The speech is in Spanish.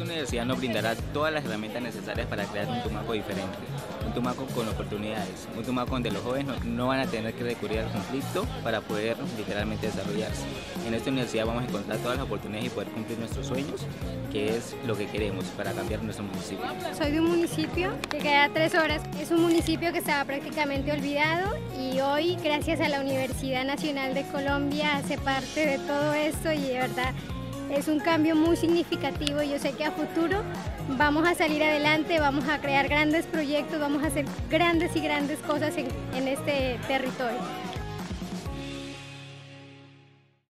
Esta universidad nos brindará todas las herramientas necesarias para crear un Tumaco diferente, un Tumaco con oportunidades, un Tumaco donde los jóvenes no, van a tener que recurrir al conflicto para poder literalmente desarrollarse. En esta universidad vamos a encontrar todas las oportunidades y poder cumplir nuestros sueños, que es lo que queremos para cambiar nuestro municipio. Soy de un municipio que queda tres horas. Es un municipio que estaba prácticamente olvidado y hoy, gracias a la Universidad Nacional de Colombia, hace parte de todo esto y de verdad es un cambio muy significativo. Yo sé que a futuro vamos a salir adelante, vamos a crear grandes proyectos, vamos a hacer grandes y grandes cosas en este territorio.